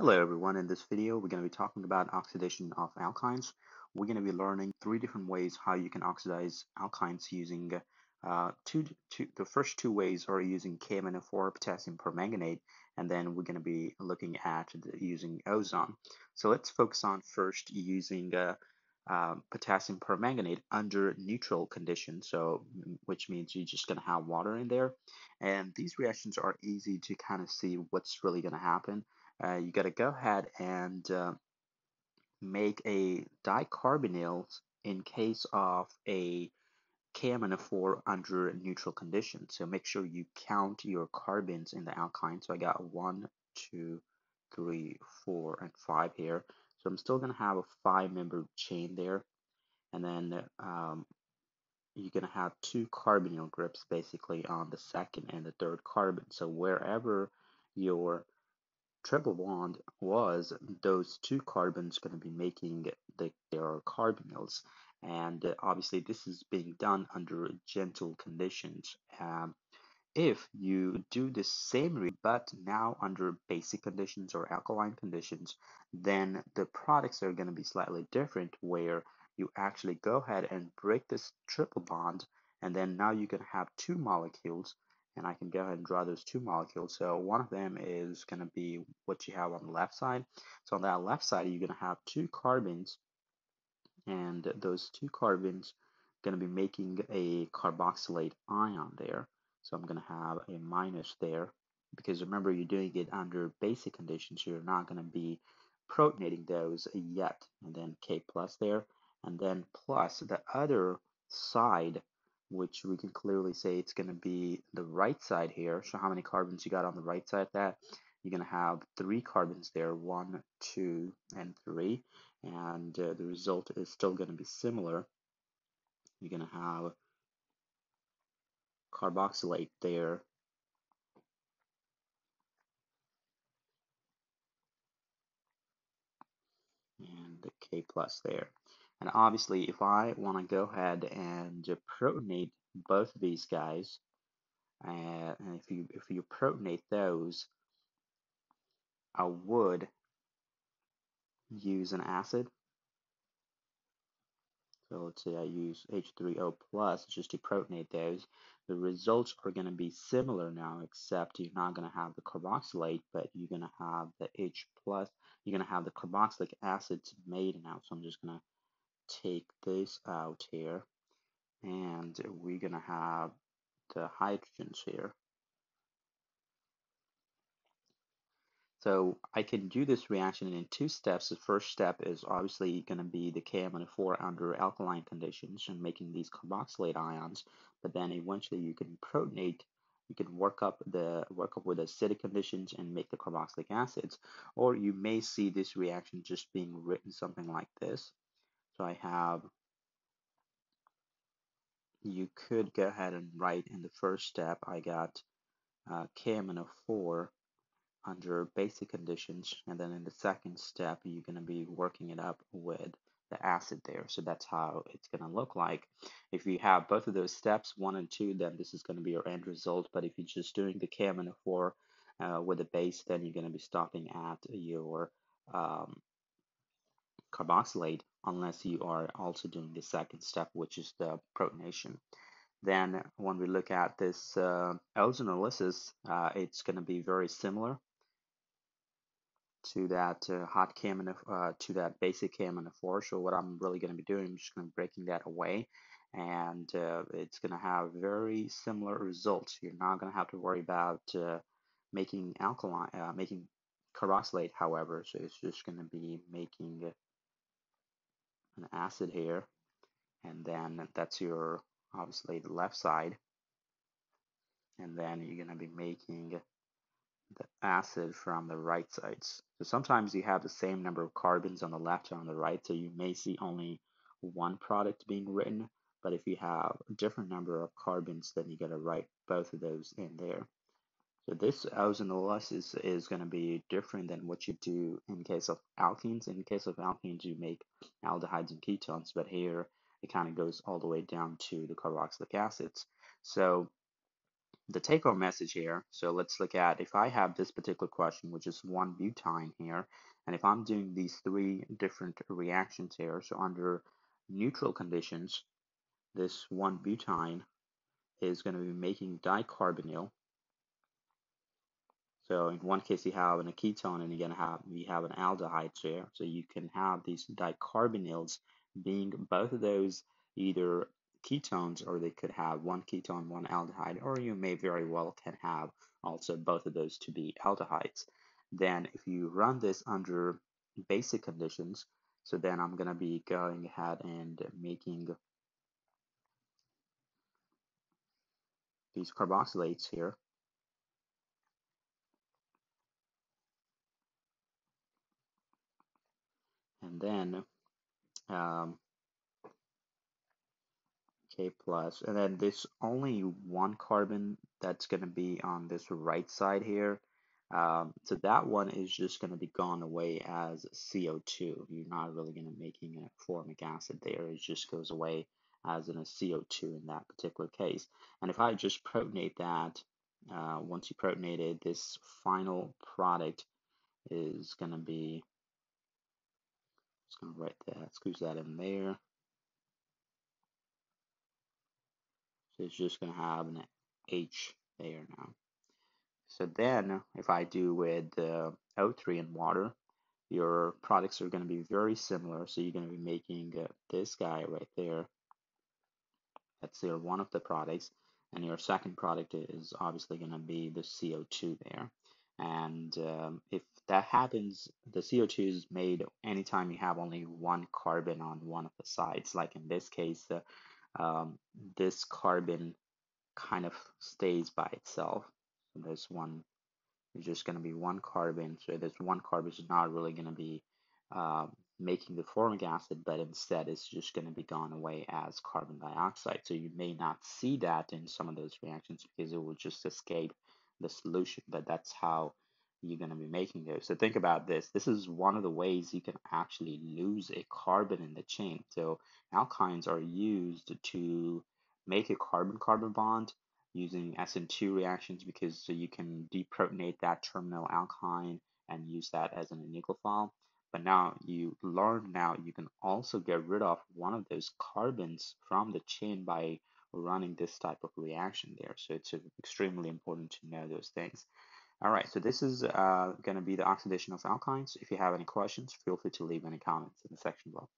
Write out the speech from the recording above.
Hello everyone, in this video we're going to be talking about oxidation of alkynes. We're going to be learning three different ways how you can oxidize alkynes using uh, two, two, the first two ways are using KMnO4 potassium permanganate and then we're going to be looking at the, using ozone. So let's focus on first using uh, uh, potassium permanganate under neutral conditions, so which means you're just going to have water in there. And these reactions are easy to kind of see what's really going to happen uh, you got to go ahead and uh, make a dicarbonyl in case of a KMnO4 under neutral conditions. So make sure you count your carbons in the alkyne. So I got one, two, three, four, and five here. So I'm still going to have a five-member chain there. And then um, you're going to have two carbonyl groups basically on the second and the third carbon. So wherever your triple bond was those two carbons going to be making the, their carbonyls. And uh, obviously this is being done under gentle conditions. Um, if you do the same but now under basic conditions or alkaline conditions then the products are going to be slightly different where you actually go ahead and break this triple bond and then now going to have two molecules and I can go ahead and draw those two molecules. So one of them is going to be what you have on the left side. So on that left side, you're going to have two carbons, and those two carbons going to be making a carboxylate ion there. So I'm going to have a minus there because remember you're doing it under basic conditions. You're not going to be protonating those yet. And then K plus there, and then plus the other side which we can clearly say it's going to be the right side here. So how many carbons you got on the right side of that? You're going to have three carbons there, one, two, and three. And uh, the result is still going to be similar. You're going to have carboxylate there. And the K plus there. And obviously, if I want to go ahead and protonate both of these guys, uh, and if you if you protonate those, I would use an acid. So let's say I use H3O plus just to protonate those. The results are going to be similar now, except you're not going to have the carboxylate, but you're going to have the H plus. You're going to have the carboxylic acids made now. So I'm just going to take this out here and we're gonna have the hydrogens here. So I can do this reaction in two steps. The first step is obviously going to be the KMnO4 under alkaline conditions and making these carboxylate ions. But then eventually you can protonate, you can work up the work up with acidic conditions and make the carboxylic acids. Or you may see this reaction just being written something like this. So I have, you could go ahead and write in the first step, I got uh, KMnO4 under basic conditions. And then in the second step, you're going to be working it up with the acid there. So that's how it's going to look like. If you have both of those steps, one and two, then this is going to be your end result. But if you're just doing the KMnO4 uh, with the base, then you're going to be stopping at your um, carboxylate unless you are also doing the second step, which is the protonation. Then when we look at this uh, ozonolysis, uh, it's going to be very similar to that uh, hot KMNF, uh, to that basic KMnO4. So what I'm really going to be doing, I'm just going to be breaking that away and uh, it's going to have very similar results. You're not going to have to worry about uh, making alkaline, uh, making carboxylate, however. So it's just going to be making an acid here and then that's your obviously the left side and then you're going to be making the acid from the right sides. So sometimes you have the same number of carbons on the left and on the right, so you may see only one product being written, but if you have a different number of carbons, then you got to write both of those in there. This ozonolysis is going to be different than what you do in case of alkenes. In case of alkenes, you make aldehydes and ketones, but here it kind of goes all the way down to the carboxylic acids. So the take home message here, so let's look at if I have this particular question, which is one butyne here, and if I'm doing these three different reactions here, so under neutral conditions, this one butyne is going to be making dicarbonyl. So in one case you have a ketone and you're to have you have an aldehyde here. So you can have these dicarbonyls being both of those either ketones or they could have one ketone, one aldehyde, or you may very well can have also both of those to be aldehydes. Then if you run this under basic conditions, so then I'm going to be going ahead and making these carboxylates here. Then um, K plus, and then there's only one carbon that's going to be on this right side here. Um, so that one is just going to be gone away as CO2. You're not really going to making a formic acid there. It just goes away as in a CO2 in that particular case. And if I just protonate that, uh, once you protonate it, this final product is going to be, just to write that, squeeze that in there. So it's just going to have an H there now. So then if I do with uh, O3 and water, your products are going to be very similar. So you're going to be making uh, this guy right there. That's your one of the products. And your second product is obviously going to be the CO2 there. And um, if that happens, the CO2 is made anytime you have only one carbon on one of the sides. Like in this case, uh, um, this carbon kind of stays by itself. So one, there's just going to be one carbon. So this one carbon is not really going to be uh, making the formic acid, but instead it's just going to be gone away as carbon dioxide. So you may not see that in some of those reactions because it will just escape the solution, but that's how you're going to be making those. So think about this. This is one of the ways you can actually lose a carbon in the chain. So alkynes are used to make a carbon-carbon bond using SN2 reactions because so you can deprotonate that terminal alkyne and use that as an nucleophile. But now you learn now you can also get rid of one of those carbons from the chain by running this type of reaction there. So it's extremely important to know those things. All right, so this is uh, going to be the oxidation of alkynes. If you have any questions, feel free to leave any comments in the section below.